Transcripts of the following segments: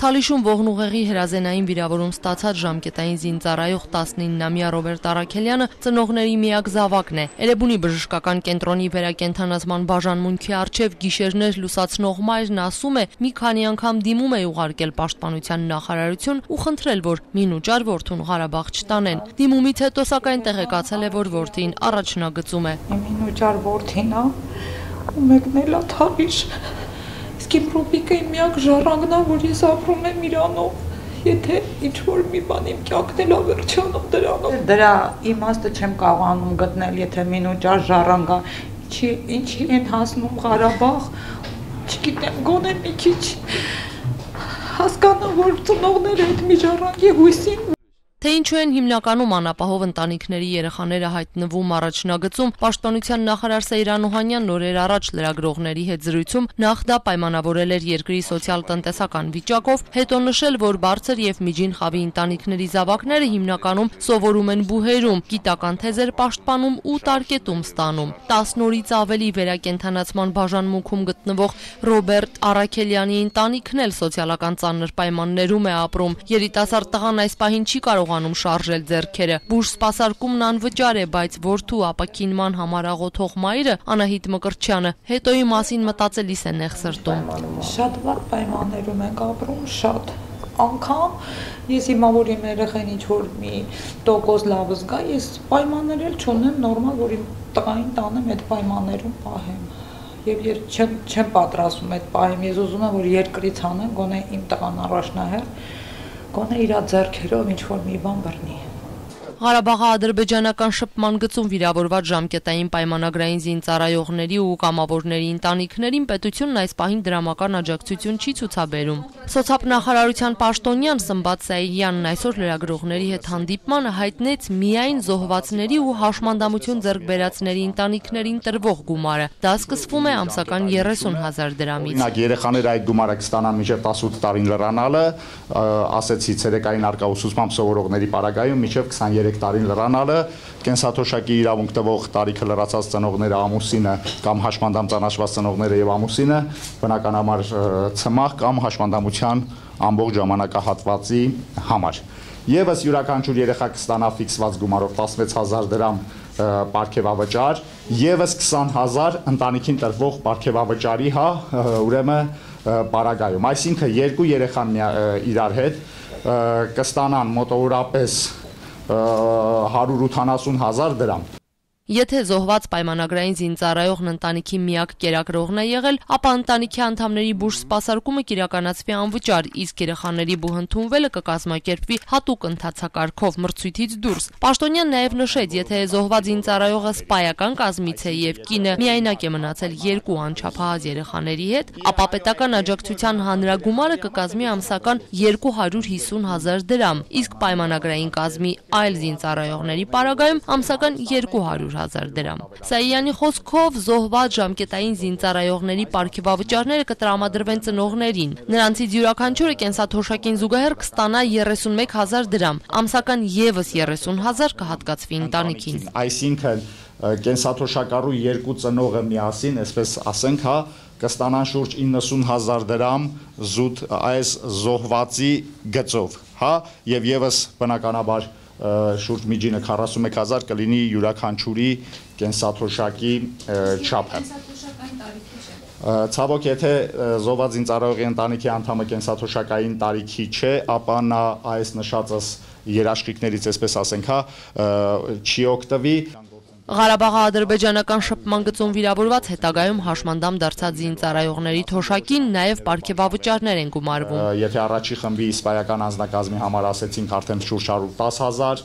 Թալիշում ողնուղեղի հրազենային վիրավորում ստացած ժամկետային զինծառայող 19-ամյա Ռոբերտ Արաքելյանը ծնողների միակ զավակն է։ Էրեբունի բժշկական կենտրոնի վերակենդանացման բաժանմունքի արչև գիշերներ լուսացնող մայրն ասում է՝ մի քանի անգամ դիմում է ուղարկել պաշտպանության նախարարություն ու խնդրել, որ մինուճար որդուն Ղարաբաղ չտանեն։ Դիմումից հետո սակայն տեղեկացել է, որ որդին առաջնագծում է։ Մինուճար որդին է ու մեկնել է Թալիշ Իսկ իմ Ռոբիկը իմ միակ ժառանգն է, որ ես ապրում եմ իրանով։ Եթե ինչ որ մի բան իմ կյանքն էլ ավերջանում դրանով։ Դրա իմաստը չեմ կարողանում գտնել, եթե մինուճար ժառանգա, ինչի ինչի են հասնում Ղարաբաղ, չգիտեմ, գոնե մի քիչ հասկանա, որ ծնողները այդ մի ժառանգի հույսին Թե ինչու են հիմնականում անապահով ընտանիքների երեխաները հայտնվում առաջնագծում, Պաշտպանության նախարար Սեյրան Օհանյանն օրեր առաջ լրագրողների հետ զրույցում նախ դա պայմանավորել էր երկրի սոցիալ-տնտեսական վիճակով, հետո նշել, որ բարձր եւ միջին խավի ընտանիքների զավակները հիմնականում սովորում են բուհերում, գիտական թեզեր պաշտպանում ու տարկետում ստանում։ 10 օրից ավելի վերակենդանացման բաժանմունքում գտնվող Ռոբերտ Արաքելյանի ընտանիքն էլ սոցիալական ծանր պայմաններում է ապրում։ Երիտասարդ տղան այս պահին չի կարող կարողանում շարժել ձեռքերը։ Բուժ սպասարկումն անվճար է, բայց որդու ապակինման համար աղոթող մայրը Անահիտ Մկրտչյանը հետոյի մասին մտածելիս է նեղ սրտում։ Շատ վատ պայմաններում ենք ապրում, շատ անգամ ես հիմա որ իմ երեխան ինչ որ մի տոկոս լավ զգա, ես պայմաններ էլ չունեմ նորմալ, որ իմ տղային տանեմ այդ պայմաններում պահեմ եւ ես չեմ չեմ պատրաստում այդ պահեմ ես ուզում եմ որ երկրից անեմ գոնե իմ տղան առաջնահեր գոնե իր ձեռքերով ինչ որ մի բան բռնի։ Ղարաբաղի ադրբեջանական շփման գծում վիրավորված ժամկետային պայմանագրային զինծառայողների ու կամավորների ընտանիքներին պետությունն այս պահին դրամական աջակցություն չի ցուցաբերում։ Սոցիալ նախարարության պաշտոնյան Սմբատ Սայյանն այսօր լրագրողների հետ հանդիպմանը հայտնեց միայն զոհվածների ու հաշմանդամություն ձեռք բերածների ընտանիքներին տրվող գումարը։ Դա սկսվում է ամսական 30000 դրամից։ Օրինակ երեխաները այդ գումարը կստանան մինչև 18 տարին լրանալը, ասեցի ցերեկային արկա ուսուցմամբ սովորողների պարագայում մինչև 23 3 տարին լրանալը, կենսաթոշակի իրավունք տվող տարիքը լրացած ծնողները ամուսինը կամ հաշմանդամ ճանաչված ծնողները եւ ամուսինը բնականաբար ցմահ կամ հաշմանդամության ամբողջ ժամանակահատվածի համար։ Եվս յուրաքանչյուր երեխա կստանա ֆիքսված գումարով 16000 դրամ պարգևավճար, եւս 20000 ընտանիքին տրվող պարգևավճարի, հա, ուրեմն պարագայում։ Այսինքն երկու երեխան իրար հետ կստանան մոտավորապես 180 հազար դրամ։ Եթե զոհված պայմանագրային զինծառայողն ընտանիքի միակ կերակրողն է եղել, ապա ընտանիքի անդամների բուժ սպասարկումը կիրականացվի անվճար, իսկ երեխաների բուհընդունվելը կկազմակերպվի հատուկ ընթացակարգով մրցույթից դուրս։ Պաշտոնյան նաև նշեց, եթե զոհված զինծառայողը սպայական կազմից է եւ կինը միայնակ է մնացել երկու անչափահաս երեխաների հետ, ապա պետական աջակցության հանրագումարը կկազմի ամսական 250 հազար դրամ, իսկ պայմանագրային կազմի այլ զինծառայողների պարագայում ամսական 200 000 դրամ։ Սայյանի խոսքով զոհված ժամկետային զինծառայողների ապարքեվավճարները կտրամադրվեն ծնողներին։ Նրանցից յուրաքանչյուրը կենսաթոշակին զուգահեռ կստանա 31000 դրամ, ամսական եւս 30000 կհատկացվի ընտանիքին։ Այսինքն կենսաթոշակառու երկու ծնողը միասին, այսպես ասենք, հա, կստանան շուրջ 90000 դրամ զուտ այս զոհվածի գծով, հա, եւ եւս բնականաբար շուրջ միջինը 41000 կլինի յուրաքանչյուրի կենսաթոշակի չափը։ Ցավոք, եթե զոհված ինձարողի ընտանիքի անդամը կենսաթոշակային տարիքի չէ, ապա նա այս նշածս երաշխիքներից, այսպես ասենք, հա, չի օգտվի։ Ղարաբաղի ադրբեջանական շփման գծում վիրավորված հետագայում հաշմանդամ դարձած զինծառայողների թոշակին նաև պարգևավճարներ են գումարվում։ Եթե առաջի խմբի իսպայական անձնակազմի համար ասեցինք արդեն շուրջ 110000,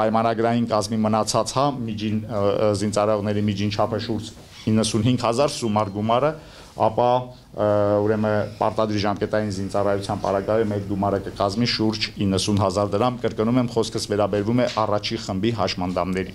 պայմանագրային կազմի մնացած հա միջին զինծառայողների միջին չափը շուրջ 95000 սումար գումարը ապա ուրեմն պարտադրի ժամկետային զինծառայության պարագայում այդ գումարը կկազմի շուրջ 90000 դրամ կրկնում եմ խոսքս վերաբերվում է առաջի խմբի հաշմանդամների